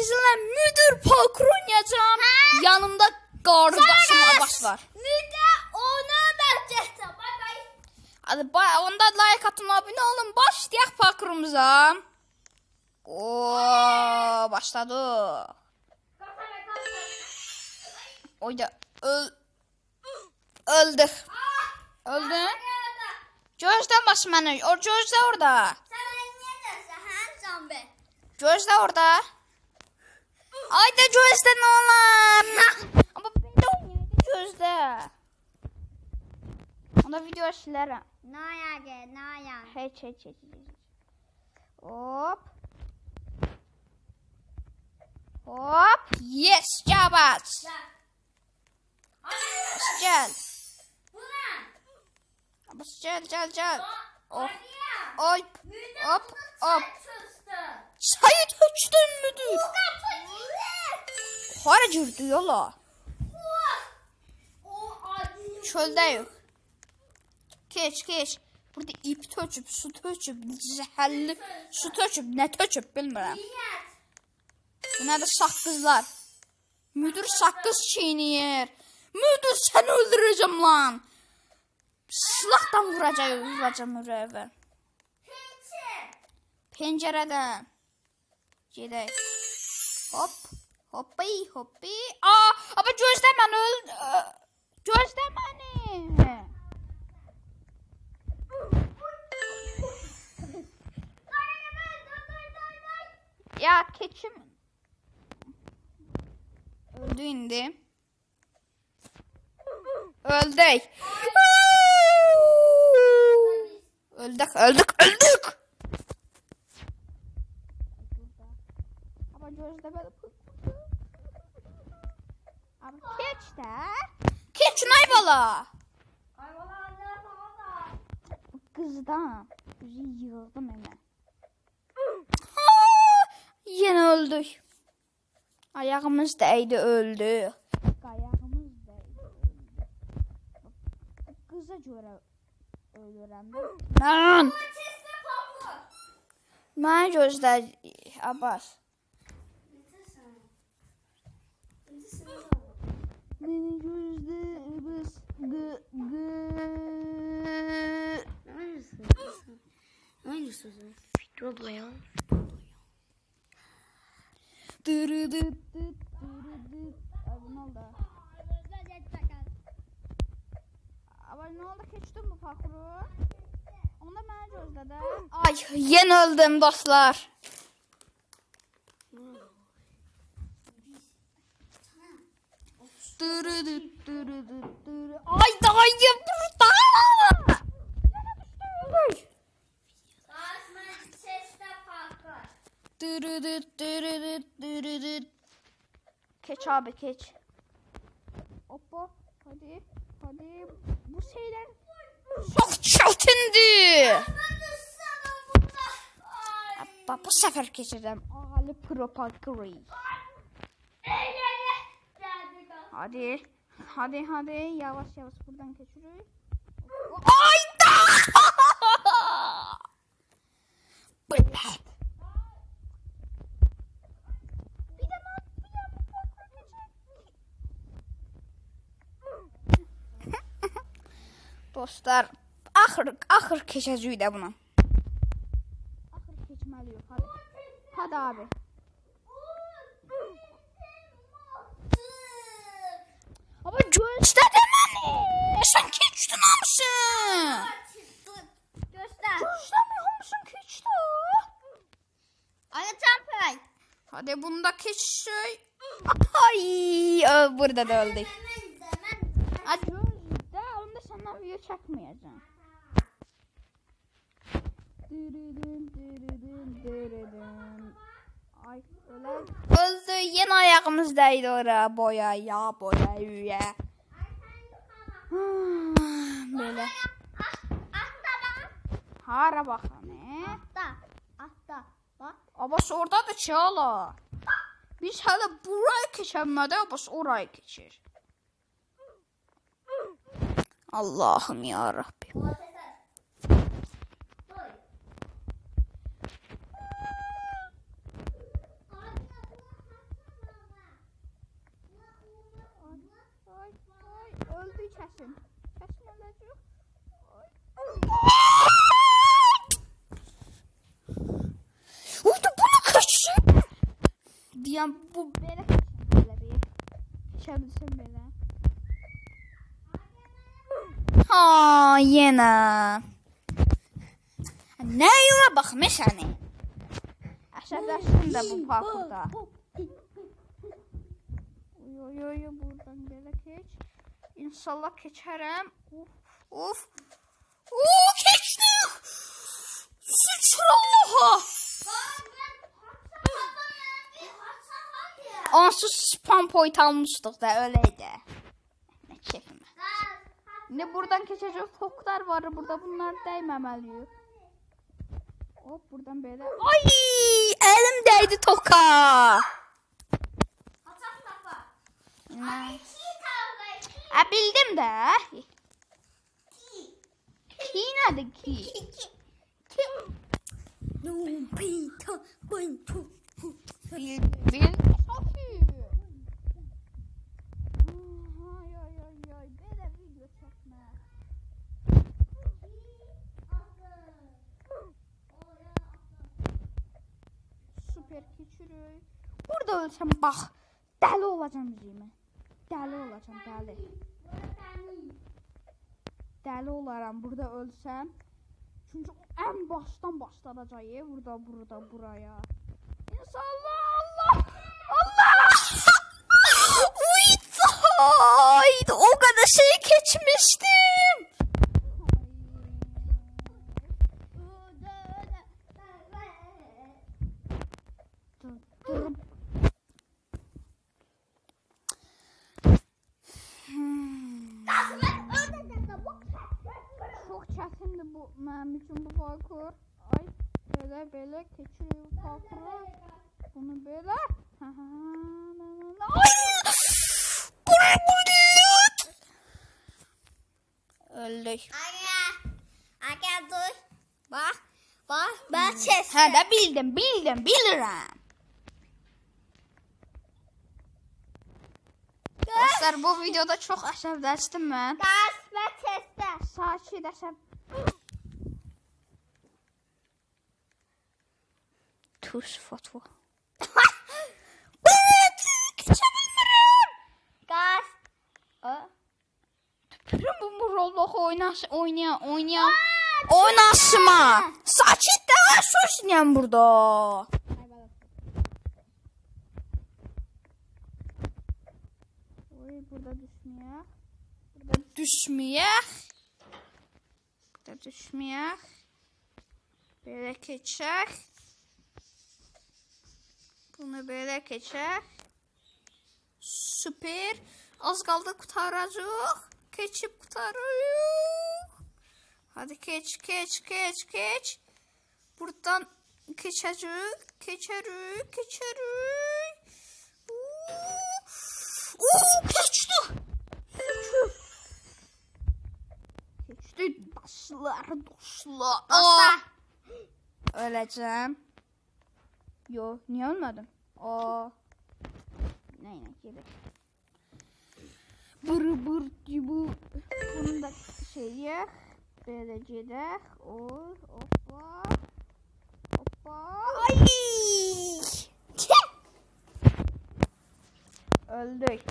sizinlə müdür pokrunacağam. Hə? Yanımda qardaşım baş var. Müdə ona bəlkəsə. Bay bay. Hadi bay, onda like atın, abunə olun. Başlayaq pokrumuza. Oo, başladı. Oyda öl öldük. Ah, Öldün? Ah, gözlə baş məni. O gözlə orada. Sən niyə dəsən, hə, zombi? Gözlə orada. Ayda gözlə nə olar? Amma belə oynayır gözlə. Onda video silərəm. Naya gel naya. Heç heç heç. heç. Hop. Hop. Yes, Cabas. Bas gel. Bu ne? Bas gel gel gel. Hop. Hop, hop. çözdü. Sayı töçdün müdür? Hara girdi yola? Çöldə yox. Keç, keç. Burada ip töküb, su töküb, zəhərli su töküb, nə töküb bilmirəm. Bu nədir saqqızlar? Müdür saqqız çiynir. Müdür səni öldürəcəm lan. Silahdan vuracaq, vuracam ürəyə. Keçi. Pəncərədən. Gedək. Hop. Hoppi, hoppi. Aa, amma gözlə məni öl. Gözlə məni. Ya keçim. Öldü indi. Öldük. öldük, öldük, öldük. Ama gözde böyle Abi keç de. Keç nay bala. Hayvanlar da. Kızdan. Yüzü yığıldım hemen. Yine öldük. Ayağımız değdi öldü. Ayağımız değdi öldü. Kıza göre ölürəm. Mən. Mən gözlə Abbas. Beni gözlə Abbas. Gı gı. Aynısı. Aynısı. Roblox. Dırı dıt dıt dırı dıt. Ay ne oldu? Ama ne oldu keçdin bu parkuru? Onda gözlə də. Ay, yenə öldüm dostlar. Dırı dırı dıt dırı. Ay dayı burada. Dırı dırı dırı dıt. Keç abi keç. Hoppa hadi hadi bu şeyler çok çıltındı. Hoppa bu sefer keçirəm. Ali Pro Parkour. Hadi. Hadi hadi yavaş yavaş buradan geçiyoruz. Ayda! Bırak. Dostlar, axır axır keçəcəyik də buna. Axır keçməliyik. Hadi. Hadi abi. Ama gözlə də məni. Sən keçdin hamısın. Göster. Gözləmir hamısın keçdi. Ana çampay. Hadi bunda keçsək. Ay, ö, burada da öldük. Hadi gözlə, onda səndən video çəkməyəcəm. Dırıdın, dırıdın, dırıdın. Ay, ölər. Öldü, yenə ayağımızdaydı ora boya, ya boya, üyə. Belə. Hara baxan, e? Atla. Atla. Bak. Abbas oradadır ki hala. Biz hələ burayı keçənmədə Abbas orayı keçir. Allah'ım ya Rabbim. Kesin. Kesin ölecek. Uydu bunu kaçın. Diyen bu böyle kaçın böyle bir. Böyle. Ha yine. Ne yola bakma seni. Aşağıdaşın da bu parkurda. Yo yo yo buradan böyle geç. İnşallah geçerim. Uf uf. Oo geçtik. Sıçra Allah'a. Onsuz spam point almıştık da öyleydi. Ne keyfime. Ne buradan geçecek toklar var burada bunlar değmemeli. Hop buradan böyle. Ay elim değdi toka. Ne? Ha bildim de. Ki nerede ki? Böyle video çekme. Süper keçürük. Burada ölsem bak. Dəli olacağım Cimə. Dəli olacağım, dəli. Dəli olaram burada ölsəm. Çünki ən başdan başlanacaq burada, burada, buraya. İnşallah Allah! Allah! Uydu! O kadar şey geçmiştim. Parkur. Ay, belə keçirir bu parkuru. Bunu belə. Ha, ha, na, na, na. Ay! Qurbulut! Öldük. Bak, bak, ben ses. Hə də bildim, bildim, bilirəm. Dostlar bu videoda çox əsəbləşdim mən. Gaz ve sesler. Sakit əsəb. Tuz foto. Keçə bilmirəm. Gaz. Tüpürüm bu bu Roblox oynaş oynayan oynayan. Oynaşma. Sakit də sözləyəm burada. Burada düşməyək. Burada düşməyək. Burada düşməyək. Belə keçək. Bunu belə keçək. Süper. Az qaldı qutaracaq. Keçib qutarıq. Hadi keç, keç, keç, keç. Buradan keçəcək. Keçərik, keçərik. Oo, keçdi. Keçdi. Dostlar, dostlar. Dostlar. Öləcəm. Yo, niyə ölmədim? Aa. Nə ilə gedək. Bır bır bu. Bunu da. Belə gedək. Oy, hoppa. Hoppa. Ay! Öldük.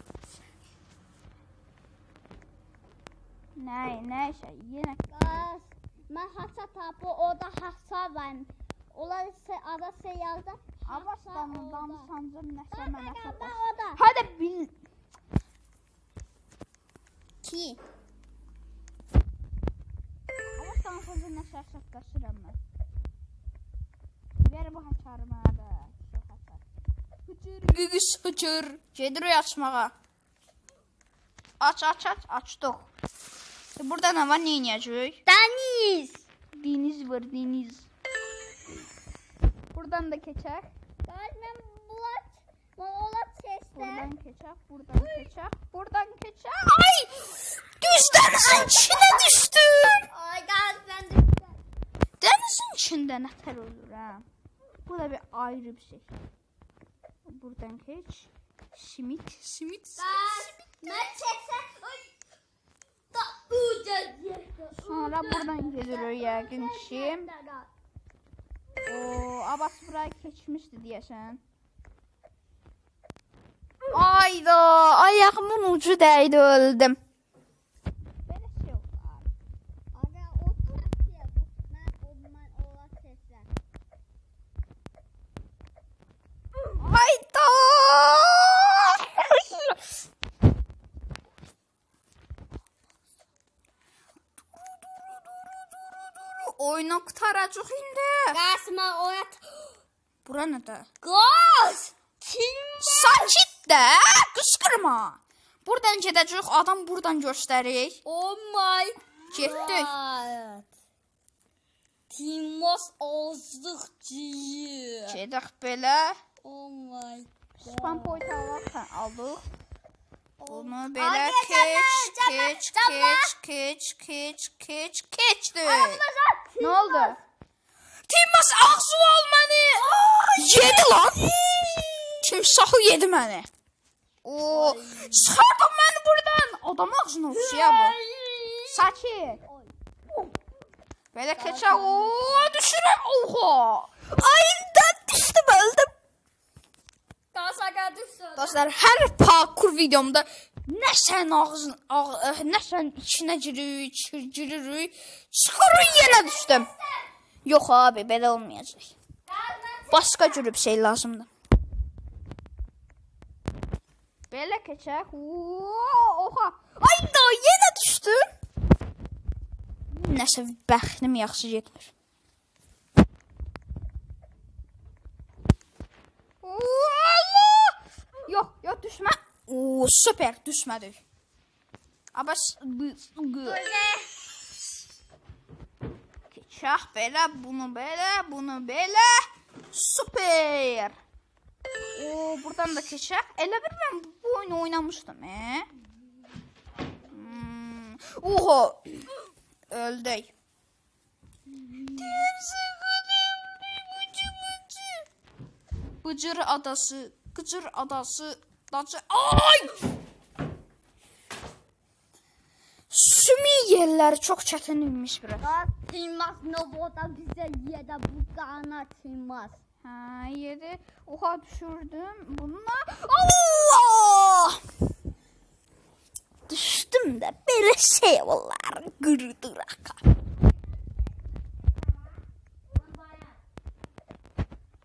Nə şey? Yenə Gaz. Ben hasa tapu, o da hasa var. Onlar se, ada seyyarda. Avastanıdan sancım nəsə mənə Ben toxun. o da. Hadi bil. Ki. Avastan sancım nəsə şəqqaşıram mən. Ver bu haçarı mənə də. Çox haçar. Hıçır, gıgış hıçır. Gedirik açmağa. Aç, aç, aç. Açdıq. E, Burada nə var, nə inəyəcək? Deniz. Deniz var, deniz. Buradan da keçək. Gaz ben bulat. Ben olat sesler. Buradan keçək, buradan keçək, buradan keçək. Ay! Düz dənizin içinə düşdüm. Ay ben de. Dənizin içində nətər ölürəm. Bu da bir ayrı bir şey. Buradan keç. Simit, simit. Gaz. Ben sesler. Ay. Sonra buradan gelirik yəqin ki. O Abbas burayı keçmişdi deyəsən. Ayda, ayağımın ucu dəydi, öldüm. Qutaracaq indi. Qasma oyat. Bura nədir? Qas. Kim? Sakit də, qışqırma. Buradan gedəcək, adam buradan göstərik. Oh my Getdik. Timos azlıqçı. Gedək belə. Oh my Spam point alarsan aldıq. Bunu camat, keç, keç, keç, keç, keç, keç, keçdi. god. Ne oldu? Timmas ağzı ol məni. Yedi lan. Timsahı yedi məni. O, çıxardım məni buradan. Adam ağzına oxşaya bu. Sakit. Belə keçə. O, düşürəm. Oha. Ay, imdad düşdüm, öldüm. Dostlar, hər parkur videomda nəsən ağzın, ağ, ə, nəsən içinə giririk, gir- giririk, çıxırıq yenə düşdüm. Yox abi, belə olmayacaq. Başqa cür bir şey lazımdır. Belə keçək. Oha. Ay da yenə düşdüm. Nəsə bəxtim yaxşı getmir. Oo, düşmədik. Abbas bu Keçək belə, bunu belə, bunu belə. Super. Oo, buradan da keçək. Elə bir mən bu oyunu oynamışdım, e? Hmm. Oho. Öldük. Bıcır adası, Gıcır adası, Dacı. Ay! Sümü yerləri çox çətin imiş biraz. Qas Timos Novoda bizə yedə bu qana Timos. Hə, yedi. Oha düşürdüm. Bununla Allah! Düşdüm də belə şey olar. Qırdıraq.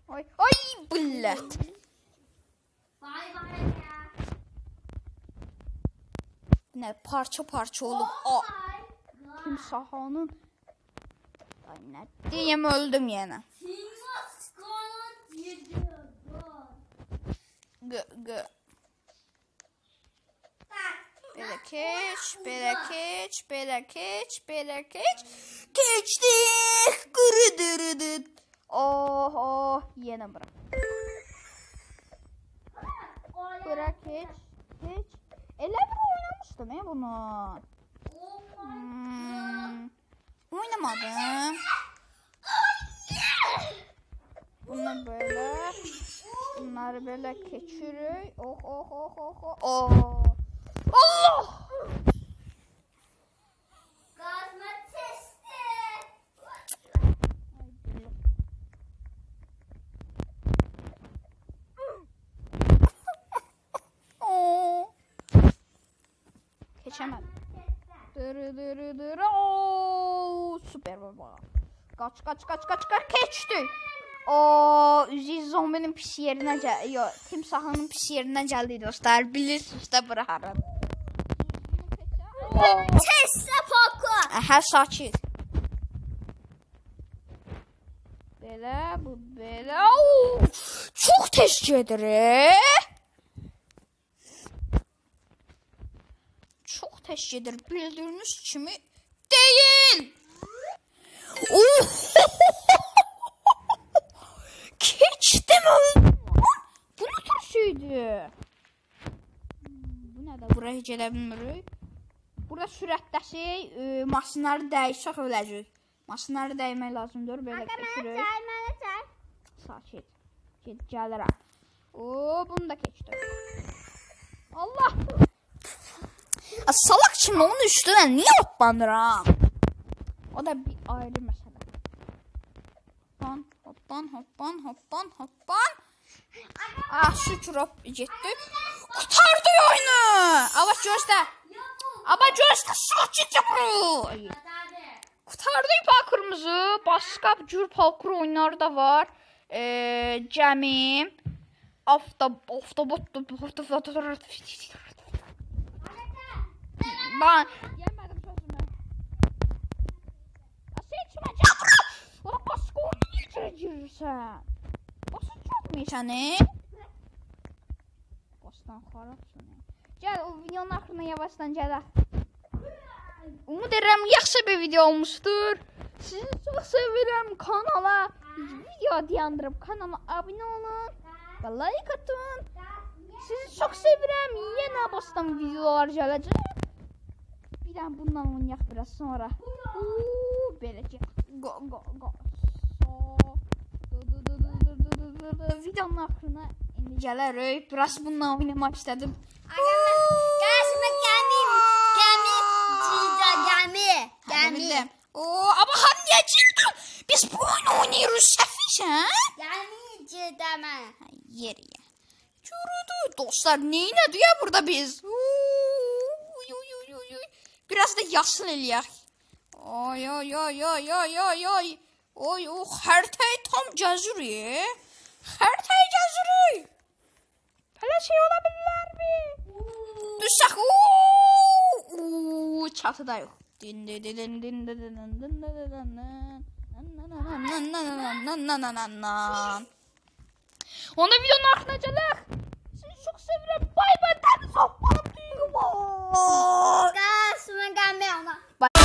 Ay, ay, billət. Bay bay ya. Nə parça-parça olub. A, timsahının. Ay, nə deyim, öldüm yedi. G, g. Belə keç, belə keç, belə keç, belə keç. Keçdik. Qırıdırıdı. Oh, oh, yenə bura. Bura keç, keç. Elə bir oynamışdım ya bunu. Hmm. Oynamadım. Bunu böyle. Bunları böyle keçirik. Oh oh oh oh oh. oh. Allah! Qasma testi. Oo. Keçemedim. Dırı dırı dırı. Oo, süper baba. Kaç kaç kaç kaç kaç keçdi. O Üziz zombinin pis yerinə gəl. Yo, timsahının pis yerinə gəldi dostlar. Bilirsiniz də bura haradır. Testi poku. Hə, sakit. Belə, bu belə. Oo, çox tez gedir. təşkil edir. Bildiyiniz kimi deyil. Keçdim Bu nə tür şeydir? Bu nə də bura heç edə bilmirik. Burada sürətdəsək, e, maşınları dəyişsək öləcək. Maşınları dəymək lazımdır, belə keçirik. Aga, mənə çək, mənə çək. Sakit. Get, gəlirəm. O, bunu da keçdim. Ya salak şimdi onun üstüne niye otlanır ha? O da bir ayrı mesele. Hoppan hoppan hoppan hoppan hoppan. Ah şu çorap gitti. Kurtardı oyunu. Ama Coş'ta. Ama Coş'ta sıkı çıktı bu. Kurtardı ipa kırmızı. Başka bir cür parkur oyunları da var. Ee, Cemim. Aftab, aftabot, aftabot, aftabot, aftabot, aftabot, ben yemedim sözümü. Ya sen çıkacak bro. Ulan başka oyunu niye girirsən? Başın çok mu səni? Başdan xarab səni. Gəl o videonun axırına yavaşdan gələk. Umud edirəm yaxşı bir video olmuşdur. Sizi çox sevirəm kanala. Video dayandırıb kanala abunə olun və like atın. Sizi çox sevirəm. Yenə başdan videolar gələcək. Cidden bundan oynayaq biraz sonra. Uuu, beləcə. Go, go, go. So. Videonun axırına indi gələrək. Biraz bundan oynamaq istədim. Gəlsinə gəmi. Gəmi. Cida gəmi. Gəmi. Oo, ama hani niyə cildə? Biz bu oyunu oynayırıq səfişən. Gəmi cildə mən. Yeriyə. Görüdü. Dostlar, neyin ediyor burada biz? Uuu. Biraz da yaşlı eləyək. Oy oy oy oy oy oy oy. Oy o haritayı tam gəzirik. Haritayı gəzirik. Belə şey ola bilərmi? Düşsək. Oo, çatı da yox. Din din din din din din din din din din din din. Onda videonun axırına gələk. çok seviyorum. Bay bay. no o. Bana bir yuva. não é gamela.